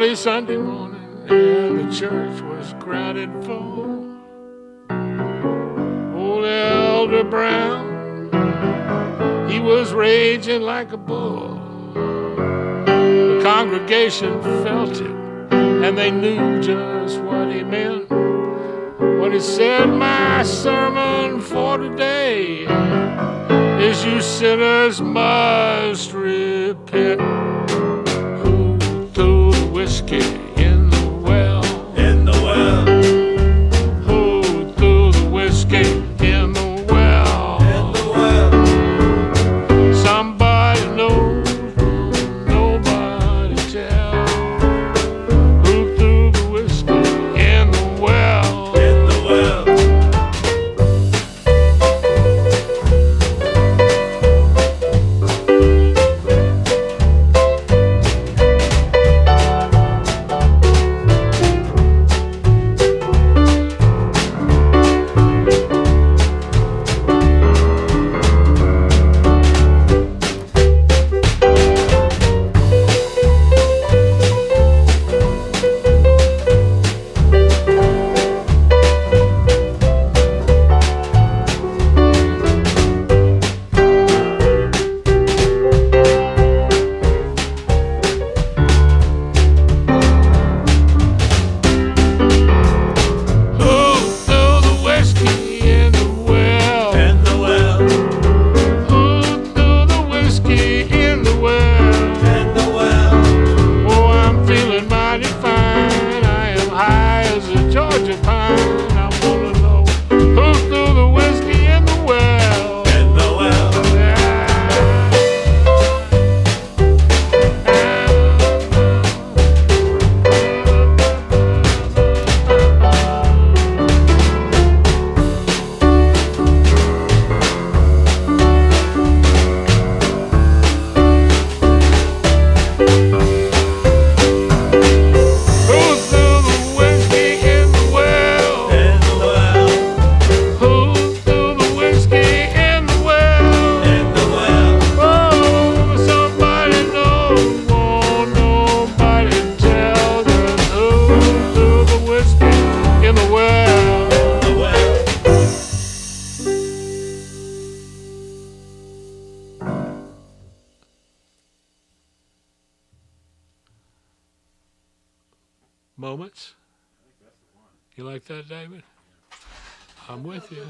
early Sunday morning and the church was crowded full. Old Elder Brown, he was raging like a bull. The congregation felt it and they knew just what he meant. When he said, My sermon for today is you sinners must repent. just time. moments. You like that, David? I'm with you.